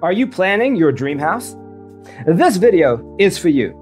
Are you planning your dream house? This video is for you.